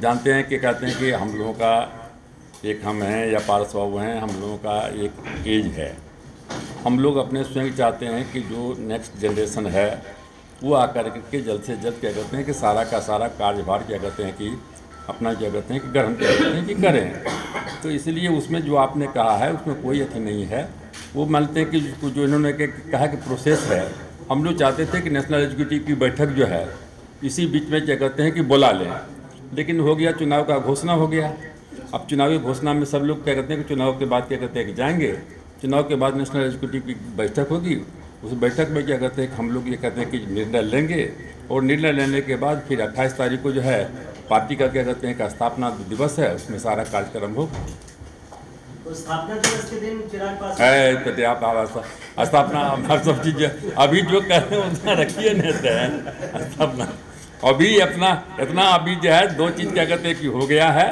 जानते हैं कि कहते हैं कि हम लोगों का एक हम हैं या पारस बाबू हैं, हम लोगों का एक एज है। हम लोग अपने स्वयं चाहते हैं कि जो नेक्स्ट जनरेशन है वो आकर के जल्द से जल्द क्या करते हैं कि सारा का सारा कार्यभार क्या कहते हैं कि अपना क्या कहते हैं कि ग्रहण क्या करते हैं कि करें। तो इसलिए उसमें जो आपने कहा है, उसमें कोई अथी नहीं है। वो मानते हैं कि जो जो इन्होंने कहा कि प्रोसेस है। हम लोग चाहते थे कि नेशनल एग्जीक्यूटिव की बैठक जो है, इसी बीच में क्या कहते हैं कि बुला लें। लेकिन हो गया, चुनाव का घोषणा हो गया। अब चुनावी घोषणा में सब लोग क्या कहते हैं कि चुनाव के बाद क्या कहते हैं कि जाएँगे। चुनाव के बाद नेशनल एग्जीक्यूटिव की बैठक होगी। उस बैठक में क्या कहते हैं हम लोग ये कहते हैं कि निर्णय लेंगे और निर्णय लेने के बाद फिर अट्ठाईस तारीख को जो है पार्टी का क्या कहते हैं कि स्थापना दिवस है उसमें सारा कार्यक्रम होगा तो स्थापना दिवस के दिन चिराग पासवान है तो आप- स्थापना आप सब चीज़ अभी जो कर रहे हैं उतना रखिए नहीं है। स्थापना। अभी अपना इतना अभी जो है दो चीज़ क्या कहते हैं कि हो गया है।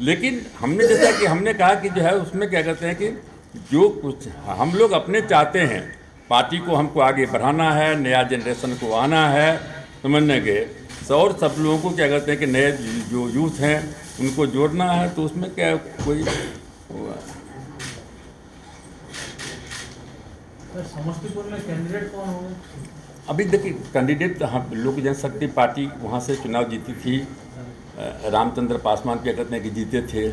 लेकिन हमने जैसा कि हमने कहा कि जो है उसमें क्या कहते हैं कि जो कुछ हम लोग अपने चाहते हैं पार्टी को हमको आगे बढ़ाना है नया जनरेशन को आना है समझने के। और सब लोगों को क्या कहते हैं कि नए जो यूथ हैं उनको जोड़ना है तो उसमें क्या कोई समस्तीपुर में कैंडिडेट कौन होंगे? अभी देखिए कैंडिडेट हम लोक जनशक्ति पार्टी वहाँ से चुनाव जीती थी। रामचंद्र पासवान क्या कहते हैं कि जीते थे।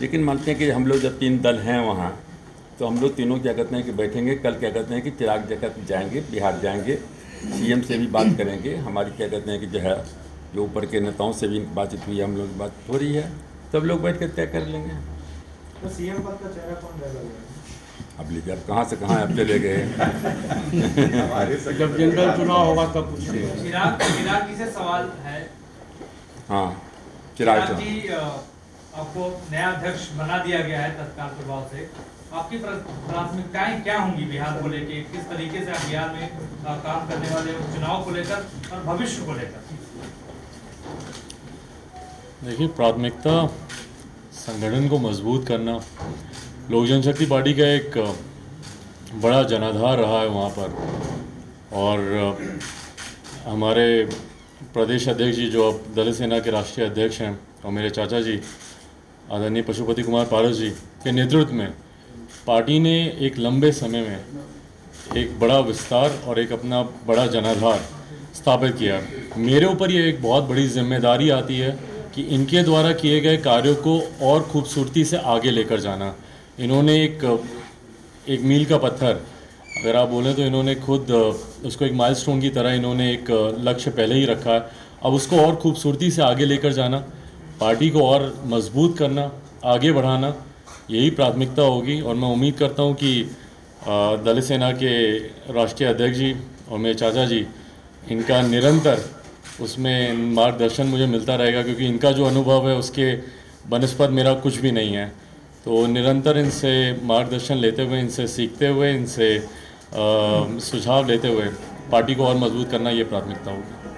लेकिन मानते हैं कि हम लोग जब तीन दल हैं वहाँ तो हम लोग तीनों क्या कहते हैं कि बैठेंगे कल क्या कहते हैं कि चिराग जगत जाएँगे बिहार जाएँगे सीएम से भी बात करेंगे। हमारी क्या कहते हैं कि जो है जो ऊपर के नेताओं से भी बातचीत हुई है हम लोग की बात हो रही है। सब लोग बैठ कर तय कर लेंगे। तो सीएम पद का चेहरा कौन रहेगा अब लीजिए अब कहाँ से कहाँ अब चले गए। जब जनरल चुनाव होगा तब चिराग चिराग जी से सवाल है। हाँ चिराग चिराग जी आपको नया अध्यक्ष बना दिया गया है तत्काल प्रभाव से। आपकी प्राथमिकताएँ क्या होंगी बिहार को लेके? किस तरीके से आप बिहार में काम करने वाले चुनाव को लेकर और भविष्य को लेकर? देखिए, प्राथमिकता संगठन को मज़बूत करना। लोक जनशक्ति पार्टी का एक, बड़ा जनाधार रहा है वहाँ पर। और, हमारे प्रदेश अध्यक्ष जी, जो अब दलित सेना के राष्ट्रीय अध्यक्ष हैं, और मेरे चाचा जी आदरणीय पशुपति कुमार पारस जी के नेतृत्व में पार्टी ने एक लंबे समय में एक बड़ा विस्तार और एक अपना बड़ा जनाधार स्थापित किया। मेरे ऊपर ये एक बहुत बड़ी ज़िम्मेदारी आती है कि इनके द्वारा किए गए कार्यों को और खूबसूरती से आगे लेकर जाना। इन्होंने एक एक मील का पत्थर, अगर आप बोलें तो इन्होंने खुद, उसको एक माइलस्टोन की तरह इन्होंने एक लक्ष्य पहले ही रखा है। अब उसको और खूबसूरती से आगे लेकर जाना। पार्टी को और मज़बूत करना, आगे बढ़ाना, यही प्राथमिकता होगी। और मैं उम्मीद करता हूँ कि दलित सेना के राष्ट्रीय अध्यक्ष जी और मेरे चाचा जी, इनका निरंतर उसमें मार्गदर्शन मुझे मिलता रहेगा, क्योंकि इनका जो अनुभव है, उसके बनस्पत मेरा कुछ भी नहीं है। तो निरंतर इनसे मार्गदर्शन लेते हुए, इनसे सीखते हुए, इनसे सुझाव लेते हुए, पार्टी को और मज़बूत करना ये प्राथमिकता होगी।